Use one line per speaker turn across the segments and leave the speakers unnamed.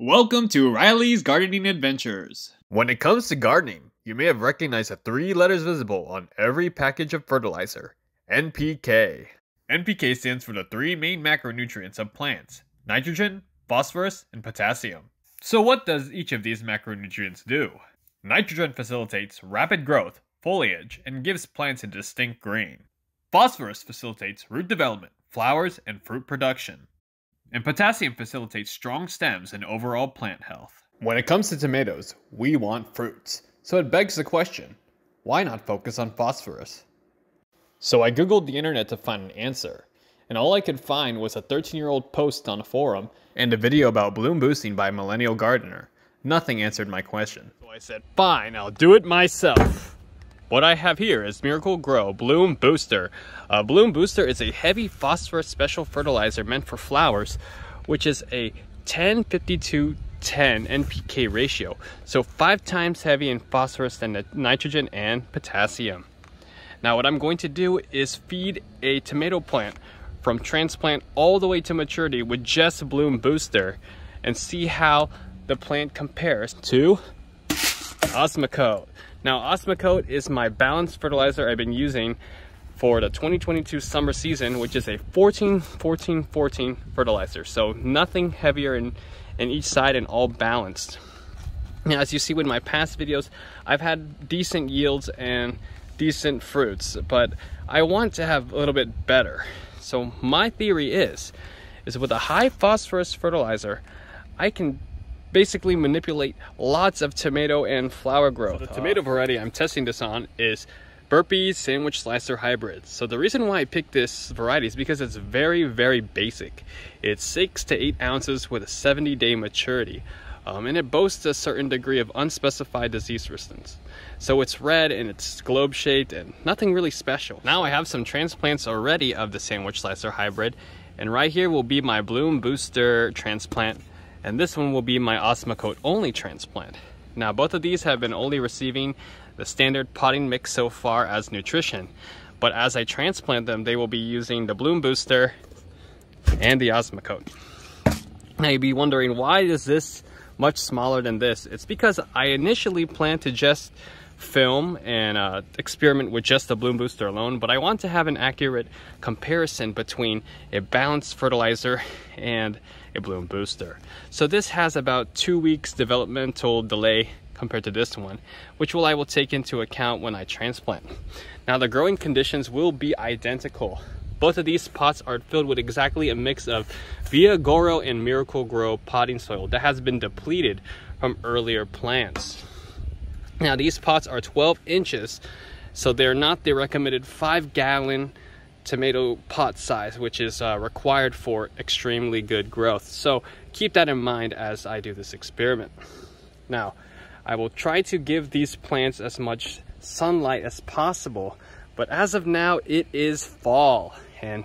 Welcome to Rylee's Gardening Adventures.
When it comes to gardening, you may have recognized the three letters visible on every package of fertilizer NPK. NPK stands for the three main macronutrients of plants nitrogen, phosphorus, and potassium. So, what does each of these macronutrients do? Nitrogen facilitates rapid growth, foliage, and gives plants a distinct green. Phosphorus facilitates root development, flowers, and fruit production and potassium facilitates strong stems and overall plant health. When it comes to tomatoes, we want fruits. So it begs the question, why not focus on phosphorus? So I googled the internet to find an answer, and all I could find was a 13-year-old post on a forum and a video about bloom boosting by a millennial gardener. Nothing answered my question. So I said, fine, I'll do it myself. What I have here is Miracle-Gro Bloom Booster. Uh, Bloom Booster is a heavy phosphorus special fertilizer meant for flowers, which is a 10-52 10 NPK ratio, so five times heavy in phosphorus than the nitrogen and potassium. Now what I'm going to do is feed a tomato plant from transplant all the way to maturity with just Bloom Booster and see how the plant compares to Osmocote. Now, Osmocote is my balanced fertilizer I've been using for the 2022 summer season, which is a 14, 14, 14 fertilizer. So nothing heavier in, in each side and all balanced. Now, as you see with my past videos, I've had decent yields and decent fruits, but I want to have a little bit better. So my theory is, is with a high phosphorus fertilizer, I can basically manipulate lots of tomato and flower growth. So the tomato variety I'm testing this on is Burpee's Sandwich Slicer Hybrid. So the reason why I picked this variety is because it's very, very basic. It's six to eight ounces with a 70 day maturity. Um, and it boasts a certain degree of unspecified disease resistance. So it's red and it's globe shaped and nothing really special. Now I have some transplants already of the Sandwich Slicer Hybrid and right here will be my Bloom Booster transplant and this one will be my Osmocote only transplant. Now both of these have been only receiving the standard potting mix so far as nutrition, but as I transplant them, they will be using the Bloom Booster and the Osmocote. Now you'd be wondering, why is this much smaller than this? It's because I initially planned to just film and uh, experiment with just the bloom booster alone, but I want to have an accurate comparison between a balanced fertilizer and a bloom booster. So this has about two weeks developmental delay compared to this one, which will I will take into account when I transplant. Now the growing conditions will be identical. Both of these pots are filled with exactly a mix of Vigoro and Miracle-Gro potting soil that has been depleted from earlier plants. Now these pots are 12 inches, so they're not the recommended five gallon tomato pot size, which is uh, required for extremely good growth. So keep that in mind as I do this experiment. Now, I will try to give these plants as much sunlight as possible, but as of now, it is fall, and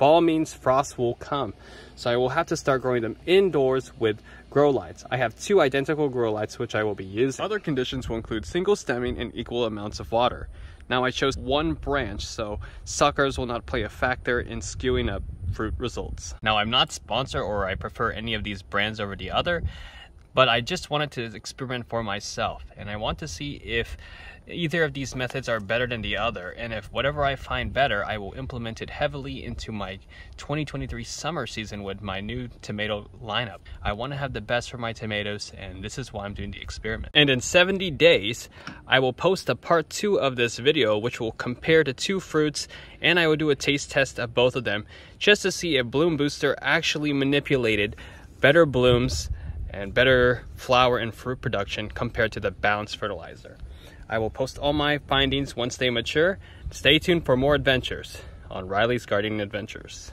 fall means frost will come. So I will have to start growing them indoors with grow lights. I have two identical grow lights which I will be using. Other conditions will include single stemming and equal amounts of water. Now I chose one branch so suckers will not play a factor in skewing up fruit results. Now I'm not sponsor or I prefer any of these brands over the other, but I just wanted to experiment for myself and I want to see if either of these methods are better than the other and if whatever I find better I will implement it heavily into my 2023 summer season with my new tomato lineup. I want to have the best for my tomatoes and this is why I'm doing the experiment. And in 70 days I will post a part 2 of this video which will compare the two fruits and I will do a taste test of both of them just to see if Bloom Booster actually manipulated better blooms and better flower and fruit production compared to the balanced fertilizer. I will post all my findings once they mature. Stay tuned for more adventures on Rylee's Gardening Adventures.